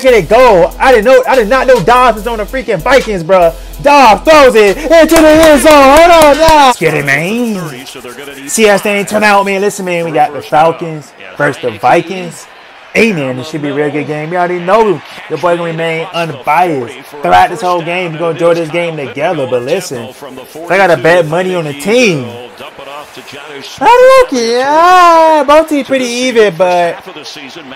second ago, I didn't know. I did not know Dobbs was on the freaking Vikings, bro. Dobbs throws it into the end zone. Hold on now. Let's get it, man. See how thing turn out, man. Listen, man. We got the Falcons versus the Vikings. Man, this should be a real good game. You already know your boy gonna remain unbiased throughout this whole game. We're gonna enjoy this game together. But listen, I got a bet money on the team. I look, yeah, both teams pretty even, but oh,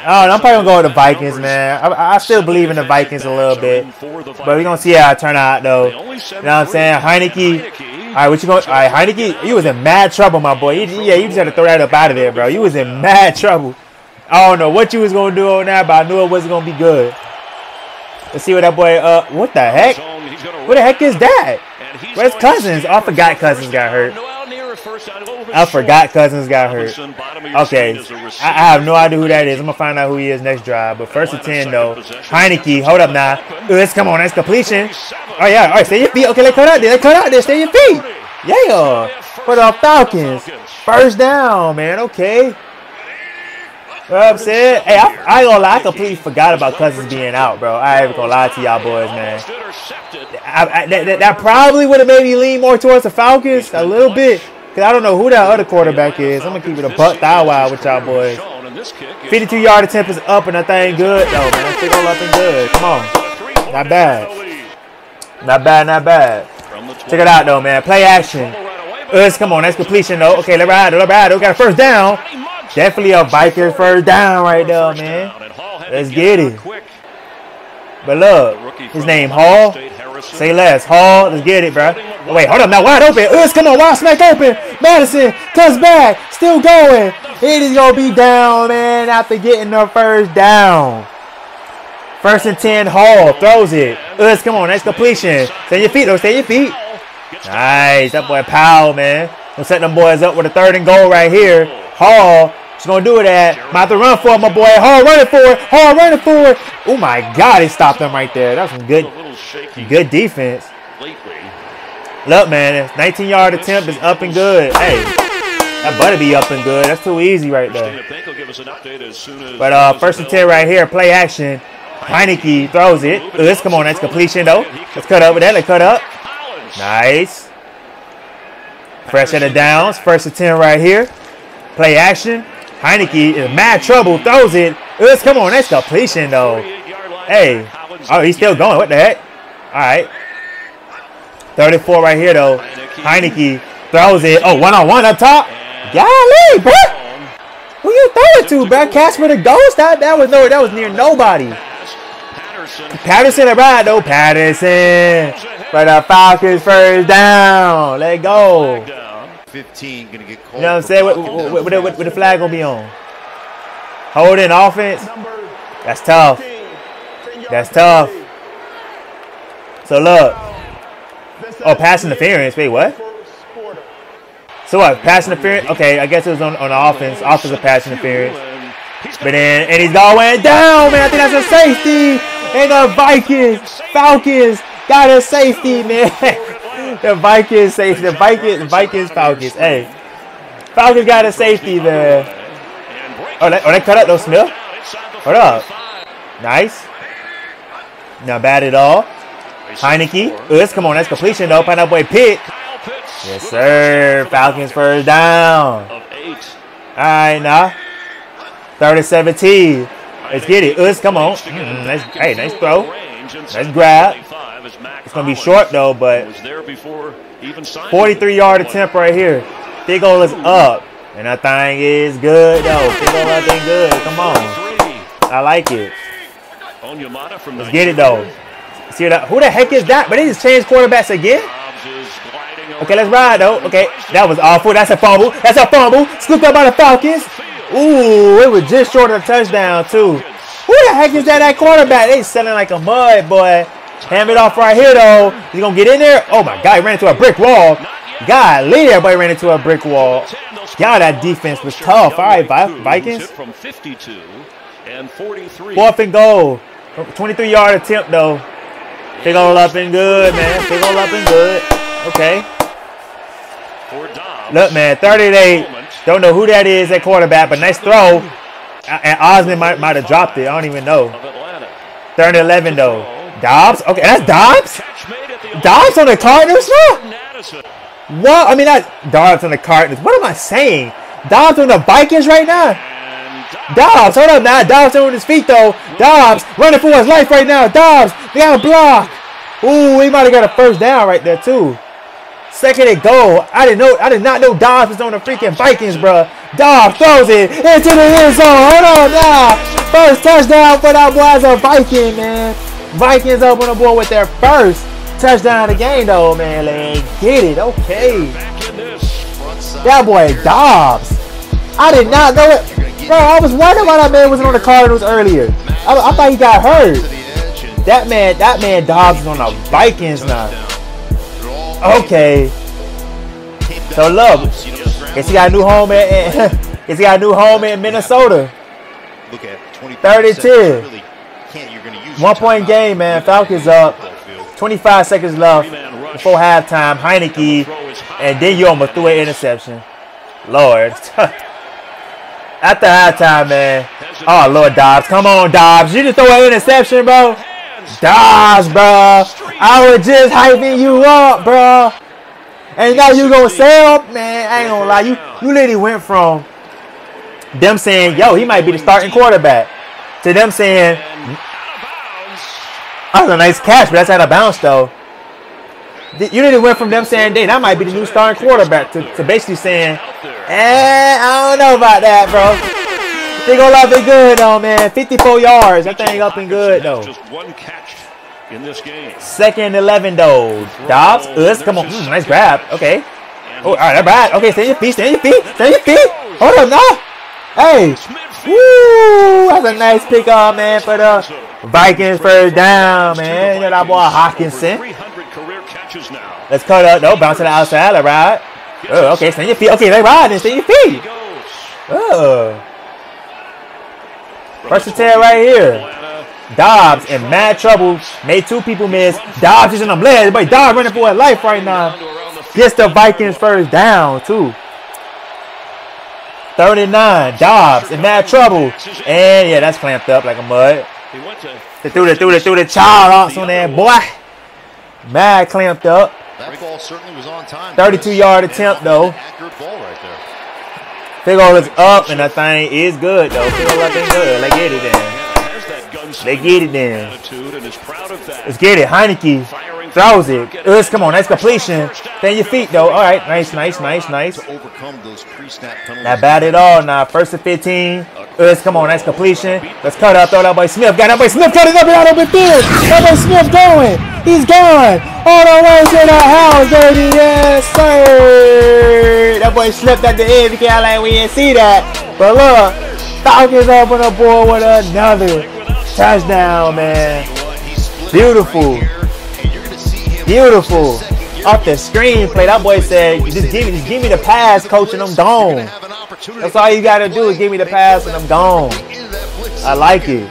I'm probably gonna go with the Vikings, man. I, I still believe in the Vikings a little bit, but we're gonna see how it turn out though. You know what I'm saying? Heinicke. All right, what you going? All right, Heinicke, you was in mad trouble, my boy. Yeah, you just had to throw that up out of there, bro. You was in mad trouble. I don't know what you was gonna do on that, but I knew it wasn't gonna be good. Let's see what that boy. Uh, what the heck? What the heck is that? Where's Cousins? Oh, I forgot Cousins got hurt. I forgot Cousins got hurt. Okay, I, I have no idea who that is. I'm gonna find out who he is next drive. But first and ten though, Heinicke, hold up now. Let's come on, that's completion. Oh yeah, all right, stay your feet. Okay, they cut out there. They cut out there. Stay your feet. Yeah, for the Falcons. First down, man. Okay. You know what I'm saying? Hey, I, I ain't gonna lie, I completely forgot about Cousins being out, bro. I ain't gonna lie to y'all boys, man. I, I, that, that, probably would have made me lean more towards the Falcons a little bit. Because I don't know who that other quarterback is. I'm gonna keep it a butt thou wow with y'all boys. 52 yard attempt is up and that thing good, though, man. Still up and good. Come on. Not bad. Not bad, not bad. Check it out, though, man. Play action. Us, come on. That's completion, though. Okay, let ride. Let ride. We got a first down. Definitely a biker first down right there, man. Let's get it. But look, his name Hall. Say less. Hall, let's get it, bro. Oh, wait, hold up now. Wide open. Us, come on. Wide smack open. Madison comes back. Still going. It is going to be down, man, after getting the first down. First and 10, Hall throws it. Us, come on. Nice completion. Stay your feet, though. Stay your feet. Nice. That boy Powell, man. We'll set them boys up with a third and goal right here. Hall She's gonna do it at. About to run for it, my boy. Hall running for it. Hall running for it. Oh my God, he stopped him right there. That's some good, good defense. Look, man, 19 yard attempt is up and good. Hey, that better be up and good. That's too easy right there. But uh, first and 10 right here, play action. Heinicke throws it. Let's come on, that's completion though. Let's cut up with that. Let's cut up. Nice. Fresh at the downs. First and 10 right here. Play action. Heinicke is mad trouble. Throws it. Let's come on. That's completion though. Hey. Oh, he's still going. What the heck? All right. 34 right here though. Heinicke throws it. Oh, one on one up top. Golly, bro. Who you throw it to, bro? Casper the ghost? That that was no. That was near nobody. Patterson right though. Patterson. For the Falcons first down. Let go. 15 gonna get cold. You know what I'm saying? What, what, what, what, what the flag gonna be on? Holding offense. That's tough. That's tough. So look. Oh, pass interference. Wait, what? So what? Pass interference? Okay, I guess it was on, on the offense. Offensive pass interference. But then, and he's going down, man. I think that's a safety. And the Vikings, Falcons got a safety, man. the Vikings safety. The Vikings, Vikings, Falcons. Hey, Falcons got a safety man. Oh, they, oh, they cut up those Smith. Hold up. Nice. Not bad at all. Heinicke. Let's come on. That's completion though. Out boy Pitt. Yes, sir. Falcons first down. All right, now. 30 17. Let's get it. Us, come on. Mm, nice, hey, nice throw. Nice grab. It's going to be short, though, but 43-yard attempt right here. Big ol' is up. And that thing is good, though. Big that thing good. Come on. I like it. Let's get it, though. See that? Who the heck is that? But they just changed quarterbacks again? Okay, let's ride, though. Okay, that was awful. That's a fumble. That's a fumble. Scooped up by the Falcons. Ooh, it was just short of a touchdown, too. Who the heck is that, that quarterback? They selling like a mud, boy. Hand it off right here, though. He's going to get in there. Oh, my God. He ran into a brick wall. God, lead everybody ran into a brick wall. God, that defense was tough. All right, Vikings. Fourth and goal. 23-yard attempt, though. Big ol' up and good, man. Big ol' up and good. Okay. Look, man, 38. Don't know who that is at quarterback, but nice throw. And Osborn might, might have dropped it. I don't even know. Third and 11, though. Dobbs? Okay, that's Dobbs? Dobbs on the Cardinals, no? What? I mean, not Dobbs on the Cardinals. What am I saying? Dobbs on the Vikings right now? Dobbs, hold up now. Dobbs on his feet, though. Dobbs running for his life right now. Dobbs, they got a block. Ooh, he might have got a first down right there, too. Second and goal. I didn't know. I did not know Dobbs was on the freaking Vikings, bro. Dobbs throws it into the end zone. Hold on now. First touchdown for that boy as a Viking, man. Vikings up on the board with their first touchdown of the game, though, man. They get it. Okay. That boy Dobbs. I did not know it. Bro, I was wondering why that man wasn't on the Cardinals earlier. I, I thought he got hurt. That man, that man Dobbs is on the Vikings now. Okay. So look, guess he got a new home in, guess he got a new home in Minnesota. Look at 32. One point game, man. Falcons up. 25 seconds left before halftime. Heinicke, and then you almost threw an interception. Lord. After halftime, man. Oh, Lord Dobbs. Come on, Dobbs. You just throw an interception, bro. Dobbs, bro. I was just hyping you up, bro. And now you gonna sell? Man, I ain't gonna lie. You you literally went from them saying, yo, he might be the starting quarterback, to them saying, that was a nice catch, but that's out of bounds, though. You didn't went from them saying, "Dang, that might be the new starting quarterback," to, to basically saying, "Eh, I don't know about that, bro." They gonna love it good though, man. 54 yards. That thing up and good though. Just one catch in this game. Second 11 though. Dobbs, Us, come on, mm, nice grab. Okay. Oh, all right, that's bad. Okay, stand your feet, stand your feet, stand your feet. Hold up, no. Hey. Woo! That's a nice pick pickup, man, for the Vikings first down, man. You know that boy Hockenson. Let's cut up. No, bounce to the outside. All right. Oh, okay, stand your feet. Okay, they riding. Stand your feet. Oh. First and 10 right here. Dobbs in mad trouble. Made two people miss. Dobbs is in the blast. But Dobbs running for his life right now. Gets the Vikings first down, too. 39. Dobbs in mad trouble. And yeah, that's clamped up like a mud. They threw the threw the threw the child off on there, boy. Mad clamped up. That ball certainly was on time. 32 yard attempt though. Accurate ball right there. Big ol' is up, and that thing is good, though. Big ol' thing good. Let's get it then. Let's get it then. Let's get it. Heinicke throws it. Us, come on, that's completion. Stay your feet, though. All right, nice, nice, nice, nice. Not bad at all. Now, first and 15. Let's come on, that's completion. Let's cut up. Throw that boy Smith. Got that boy Smith cutting up and out over there. That boy Smith going. He's gone. All the way to the house, baby. Yes, sir. That boy slipped at the end. You can't like we didn't see that. But look, Falcons up on the board with another touchdown, man. Beautiful. Beautiful. Off the screenplay, that boy said, just give me, just give me the pass, coach, and I'm gone. That's all you gotta do is give me the pass and I'm gone. I like it.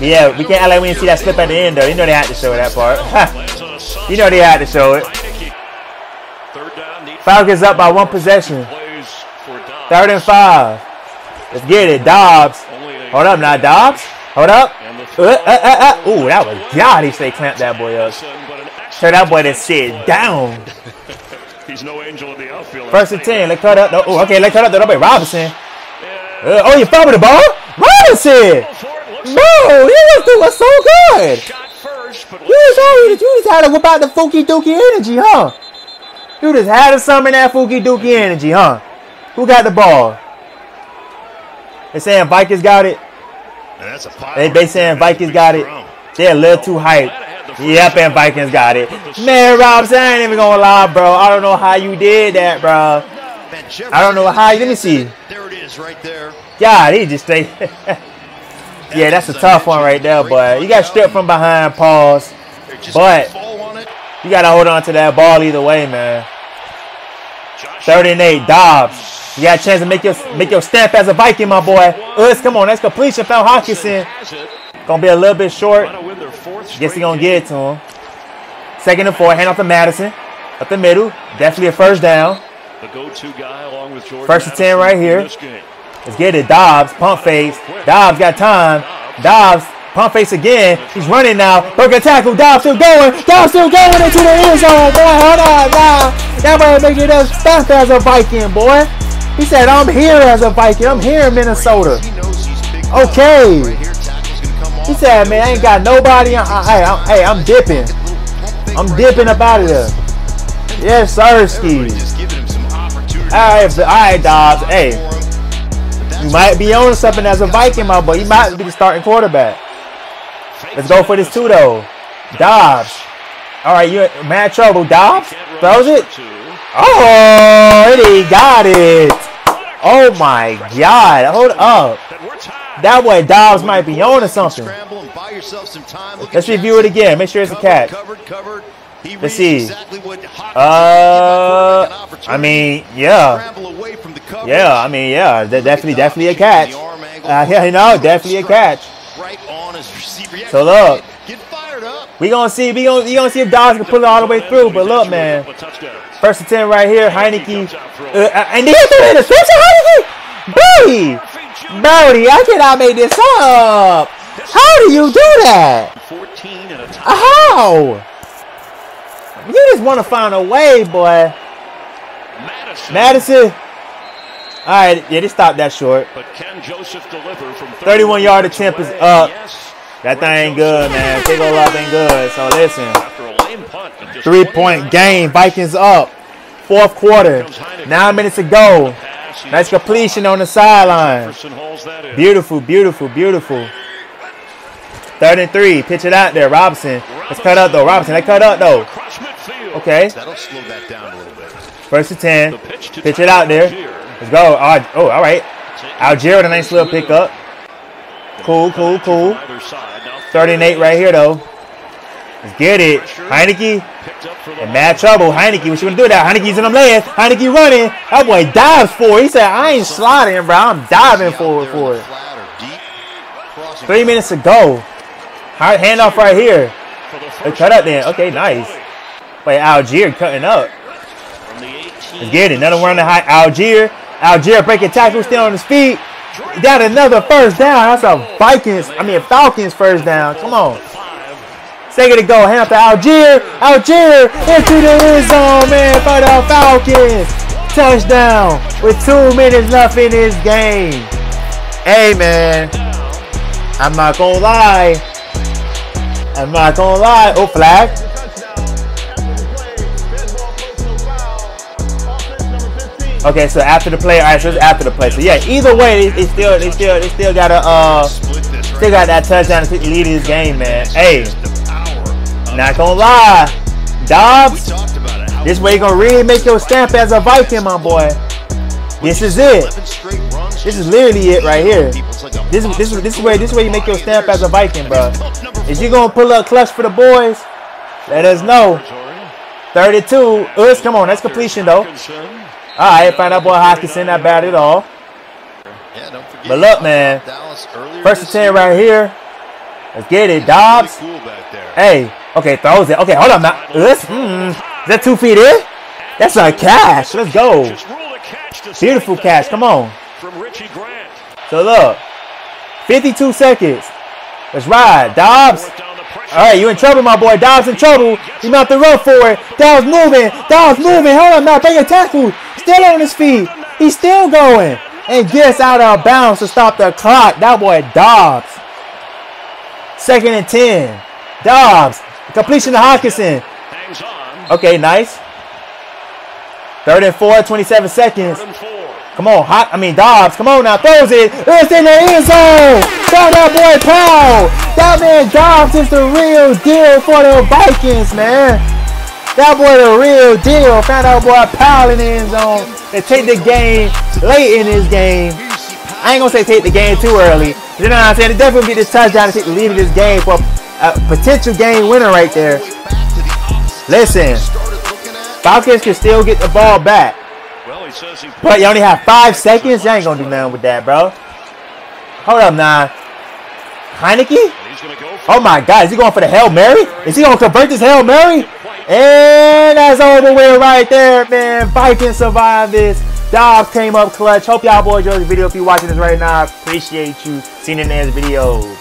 Yeah, we can't like we didn't see that slip at the end though. You know they had to show that part. you know they had to show it. Falcons up by one possession. Third and five. Let's get it. Dobbs. Hold up now, Dobbs. Hold up. Uh, uh, uh, uh. Ooh, that was God. He say clamp that boy up. Turn that boy to sit down. He's no angel in the outfield. First and ten. Let's cut up. No, oh, okay, let's cut up the boy Robinson. Uh, oh, you fumbled the ball? Robinson. No, he was doing so good. You just, always, you just had to whip out the Fookie Dookie energy, huh? You just had to summon that Fookie Dookie energy, huh? Who got the ball? They saying Vikings got it. They they saying Vikings got it. They're a little too hyped. Yep, and Vikings got it. Man, Robson, I ain't even gonna lie, bro. I don't know how you did that, bro. I don't know how. Let me see. There it is, right there. God, he just stay. yeah, that's a tough one right there, boy. You got stripped from behind, pause. But you gotta hold on to that ball either way, man. 38 Dobbs. You got a chance to make your make your stamp as a Viking, my boy. Us, come on, that's completion. Found Hockenson. Gonna be a little bit short. Guess he gonna get it to him. Second and four, hand off to Mattison. Up the middle. Definitely a first down. First and ten right here. Let's get it. Dobbs, pump face. Dobbs got time. Dobbs Pump face again. He's running now. Broken tackle. Dobbs still going. Dobbs still going into the end zone, boy. Hold on now. That boy making us stuff as a Viking, boy. He said, I'm here as a Viking. I'm here in Minnesota. Okay. He said, man, I ain't got nobody. Hey, I'm dipping. I'm dipping up out of there. Yes, sir, skis. All right, all right, Dobbs. Hey, you might be on something as a Viking, my boy. You might be the starting quarterback. Let's go for this too, though. Dobbs. All right, you're in mad trouble. Dobbs throws it. Oh, he got it. Oh my God! Hold up. That way, Dobbs might be on to something. Let's review it again. Make sure it's a catch. Let's see. Uh, I mean, yeah, yeah. I mean, yeah. Definitely, definitely a catch. Uh, yeah, you know, definitely a catch. So look, we gonna see. We gonna, we gonna see if Dobbs can pull it all the way through. But look, man. First and ten right here, Heinicke. Uh, and then he the switch Heinicke. Brody, Brody, I cannot make this up. How do you do that? How? You just want to find a way, boy. Mattison. Mattison. All right, yeah, they stopped that short. But can Joseph deliver from 31 yard attempt is up. That thing ain't good, man. Big ol' up ain't good. So listen. Three point game. Vikings up. Fourth quarter. Nine minutes to go. Nice completion on the sideline. Beautiful, beautiful, beautiful. Third and three. Pitch it out there. Robinson. Let's cut up though. Robinson, they cut up though. Okay. That'll slow that down a little bit. First and ten. Pitch it out there. Let's go. Oh, all right. Allgeier with a nice little pickup. Cool, cool, cool. Third and eight right here though. Let's get it. Heinicke in mad trouble. Heinicke, what you gonna do that? Heinicke's in the lane. Heinicke running. That boy dives for it. He said, I ain't sliding, bro. I'm diving forward for it. Three minutes to go. Handoff right here. They cut up then. Okay, nice. Wait, Allgeier cutting up. Let's get it. Another one on the high. Allgeier. Allgeier breaking tackle, still on his feet. Got another first down. That's a Vikings, I mean Falcons first down. Come on. Second to go. Hand to Allgeier. Allgeier into the end zone, man, for the Falcons. Touchdown with two minutes left in this game. Hey, man. I'm not going to lie. I'm not going to lie. Oh, flag. Okay, so after the play, all right, so it's after the play. So yeah, either way, they, they still, they still, they still got a, uh, still got that touchdown to lead this game, man. Hey, not gonna lie, Dobbs. This way you gonna really make your stamp as a Viking, my boy. This is it. This is literally it right here. This is this is this is where this way you make your stamp as a Viking, bro. Is you gonna pull up clutch for the boys? Let us know. 32. Us, come on, that's completion though. All right, find out boy Hockenson not bad at all. But look, man. First and 10 right here. Let's get it. Dobbs. Hey. Okay, throws it. Okay, hold on now. Mm, is that two feet in? That's a catch. Let's go. Beautiful catch. Come on. So look. 52 seconds. Let's ride. Dobbs. All right, you in trouble, my boy. Dobbs in trouble. He about to run for it. Dobbs moving. Dobbs moving. Hold on now. Bring a tackle still on his feet. He's still going. And gets out of bounds to stop the clock. That boy Dobbs. Second and 10. Dobbs. Completion to Hockenson. Okay, nice. Third and four, 27 seconds. Come on, hot. I mean Dobbs. Come on now, throws it. It's in the end zone. Got that boy Powell. That man Dobbs is the real deal for the Vikings, man. That boy the real deal. Found out boy Powell in the end zone. They take the game late in this game. I ain't gonna say take the game too early. You know what I'm saying? They definitely get this touchdown to take the lead of this game for a potential game winner right there. Listen, Falcons can still get the ball back. But you only have five seconds. You ain't gonna do nothing with that, bro. Hold up now. Heinicke? Oh my God, is he going for the Hail Mary? Is he gonna convert this Hail Mary? And that's over with right there, man. Vikings survived this. Dogs came up clutch. Hope y'all boys enjoyed the video. If you're watching this right now, I appreciate you seeing the next video.